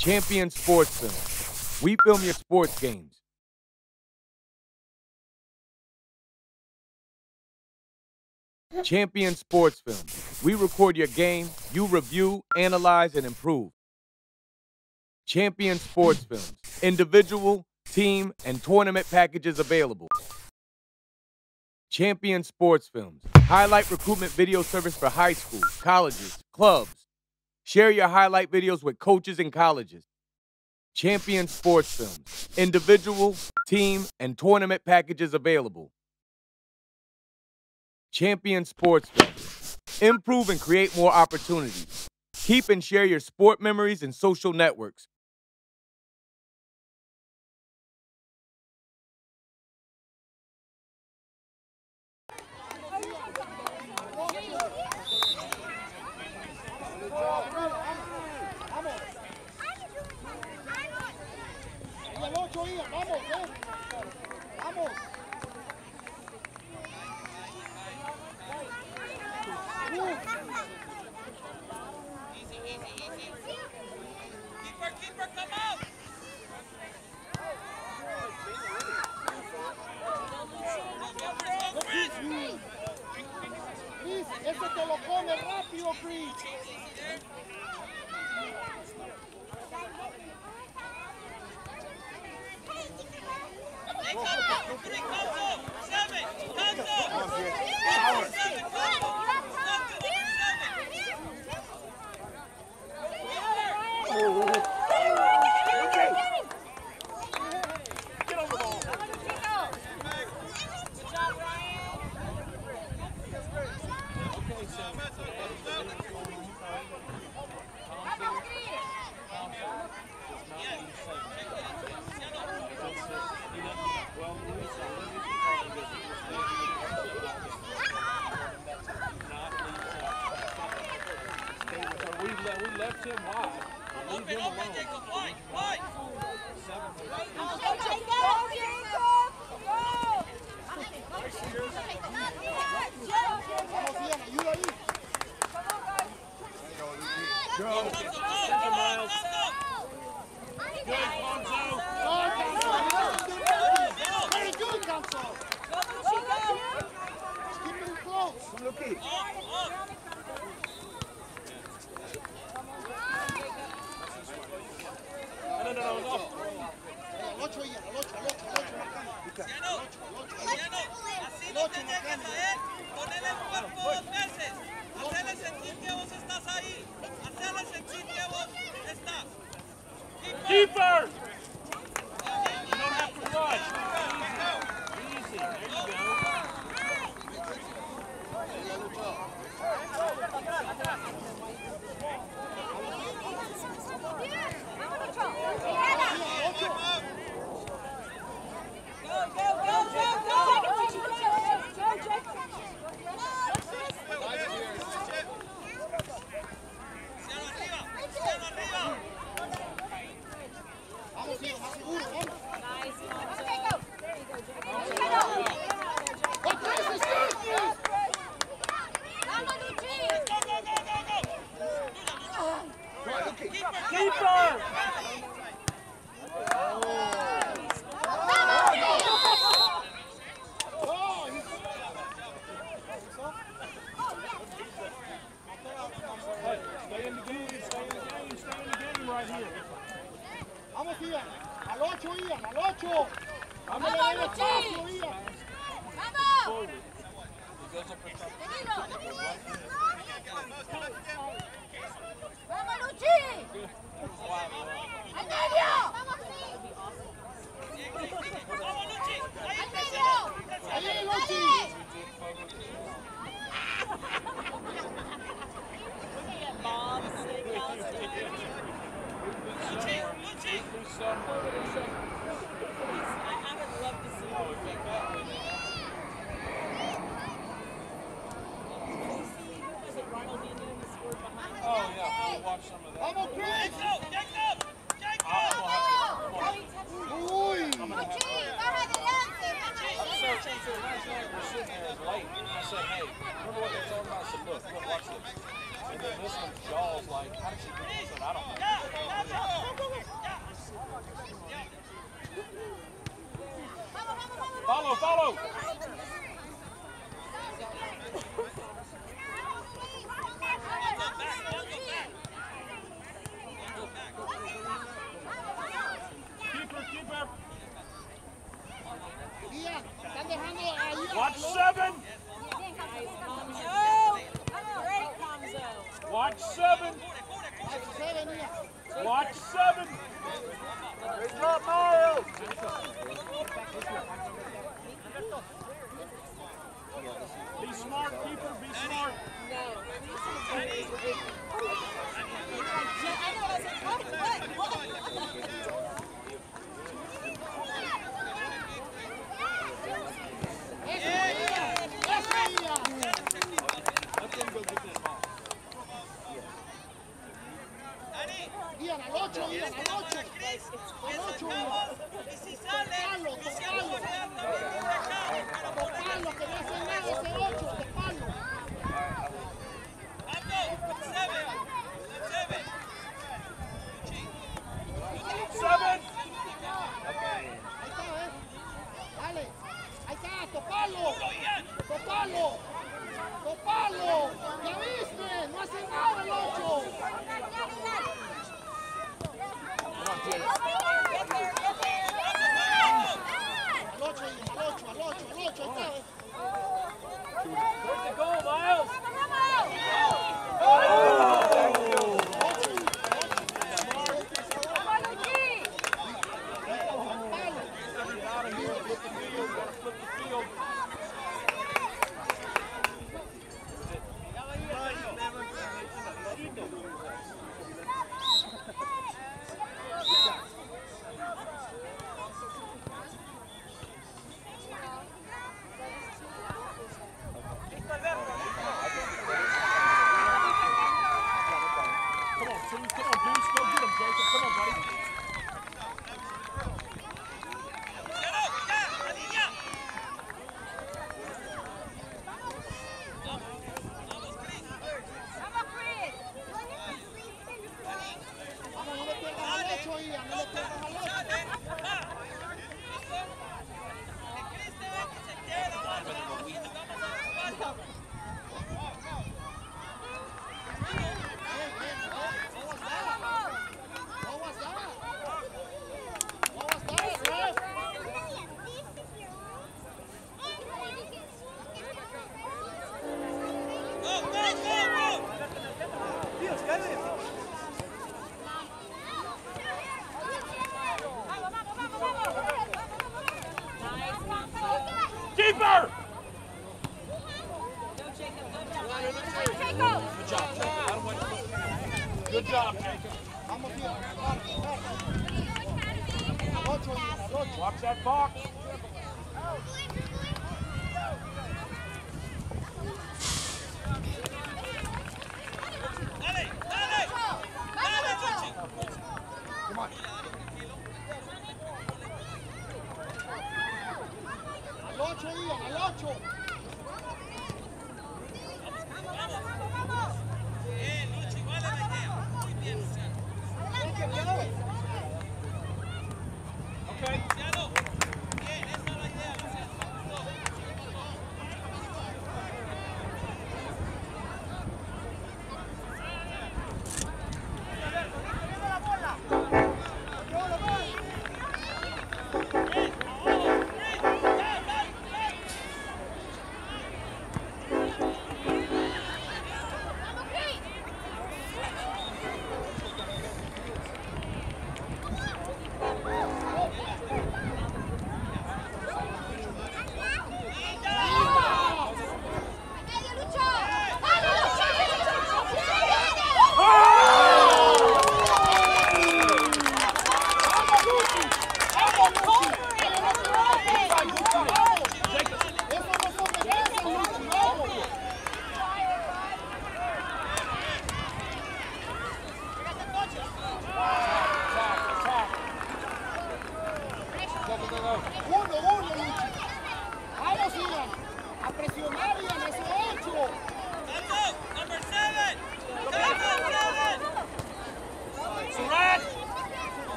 Champion Sports Film. We film your sports games. Champion Sports Film. We record your game, you review, analyze, and improve. Champion Sports Films. Individual, team, and tournament packages available. Champion Sports Films. Highlight recruitment video service for high schools, colleges, clubs. Share your highlight videos with coaches and colleges. Champion Sports Films. Individual, team, and tournament packages available. Champion Sports Films. Improve and create more opportunities. Keep and share your sport memories and social networks. Rękoma! Rękoma! Trzemy! Tango! Keeps him wide. Leave him alone. Jacob, wide, wide. Go. Center 8 y no sentir que vos estás ahí. Hacele sentir que vos estás. Keeper. This? I don't know.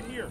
Right here.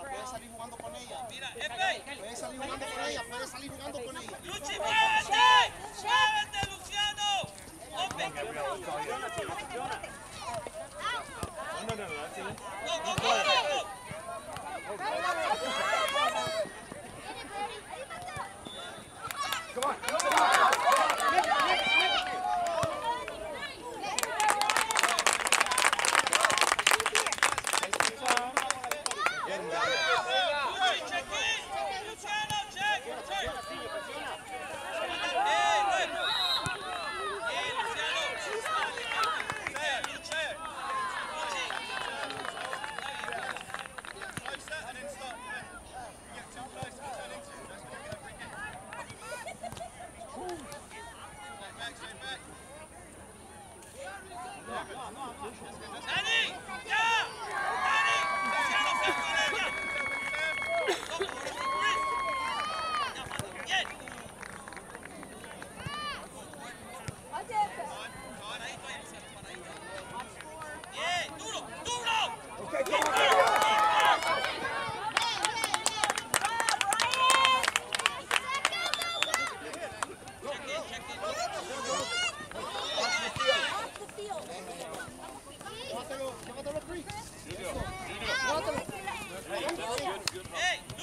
Puedes salir jugando con ella. Mira, Puedes salir jugando con ella. Puedes salir jugando con ella. ¡Luchi, muévete! ¡Muévete, Luciano! No, no, no,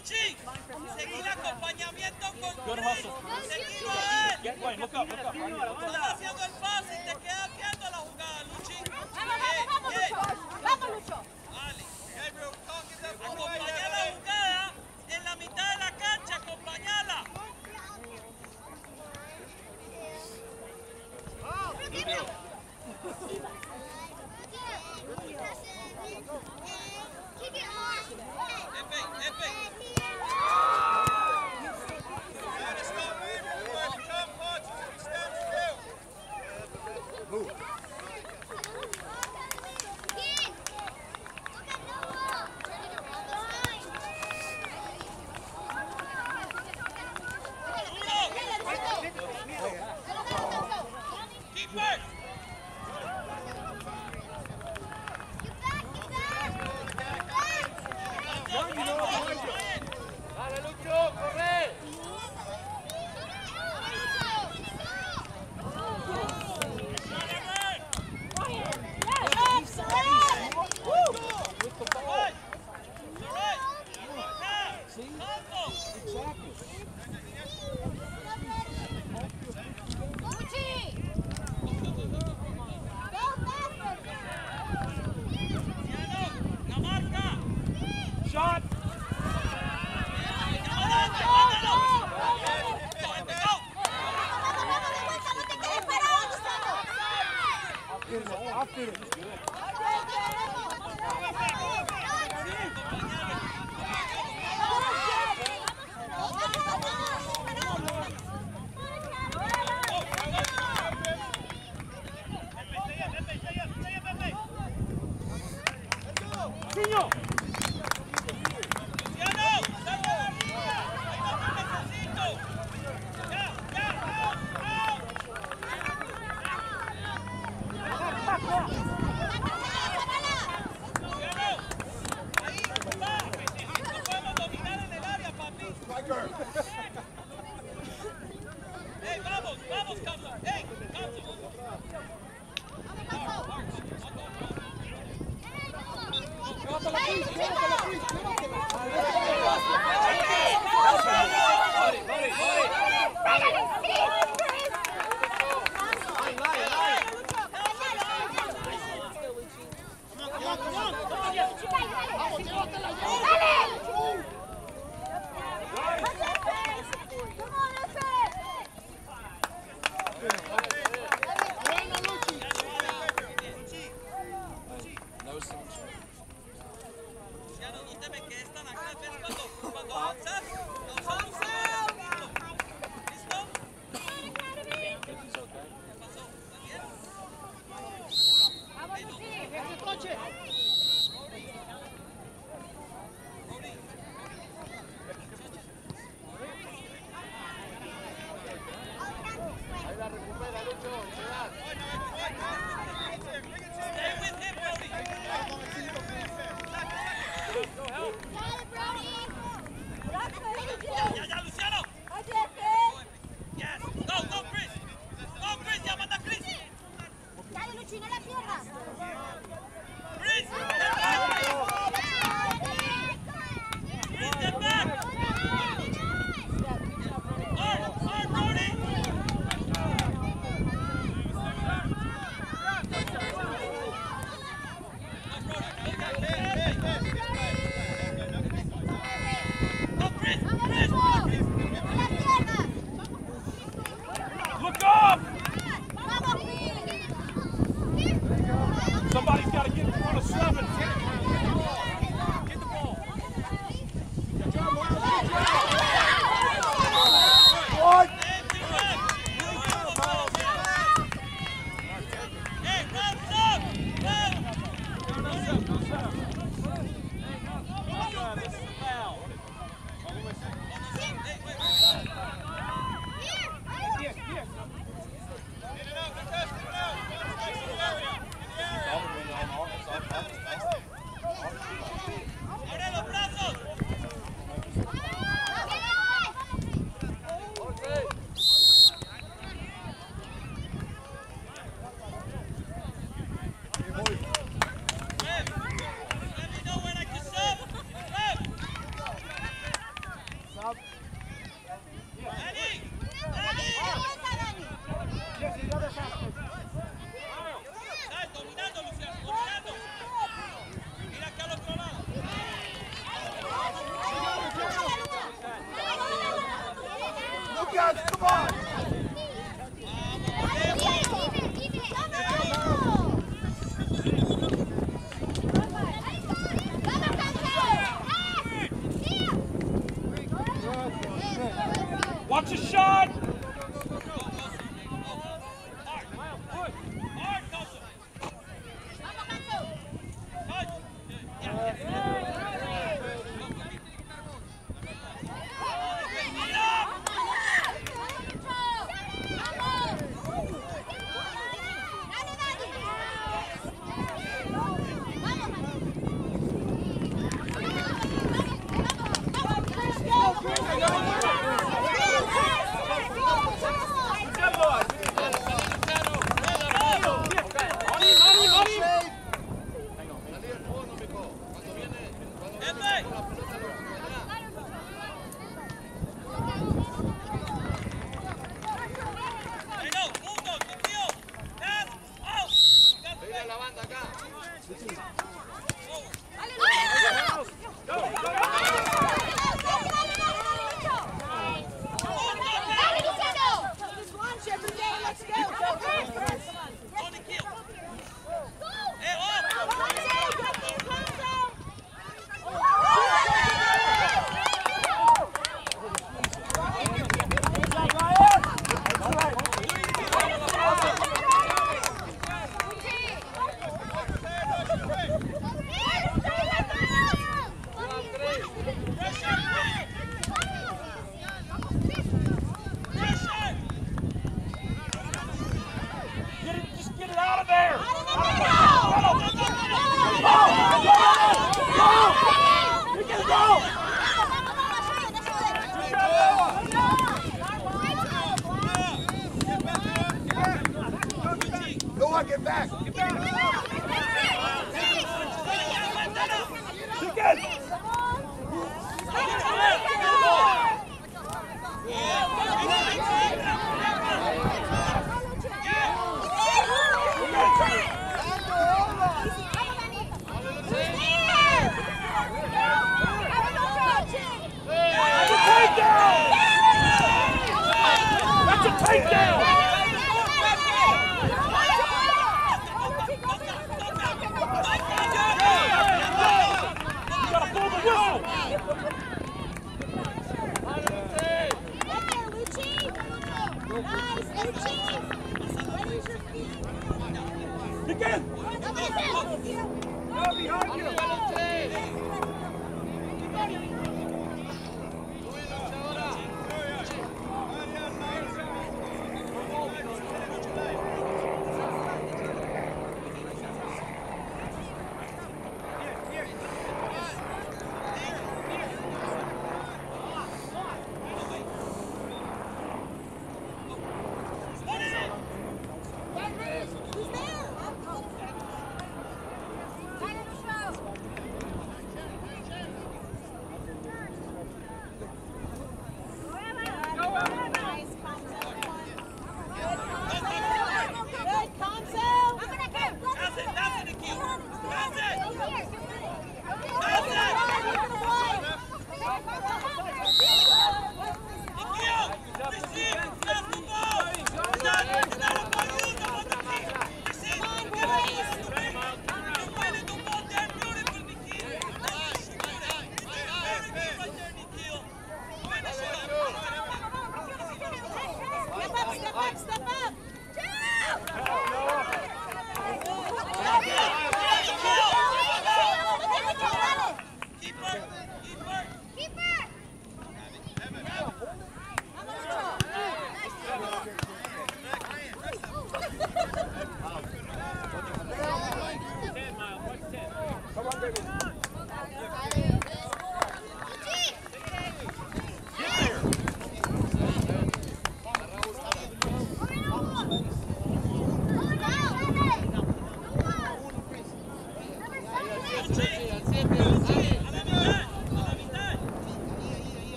Gucci. Seguir acompañamiento con Seguir a él. Haciendo el Thank you.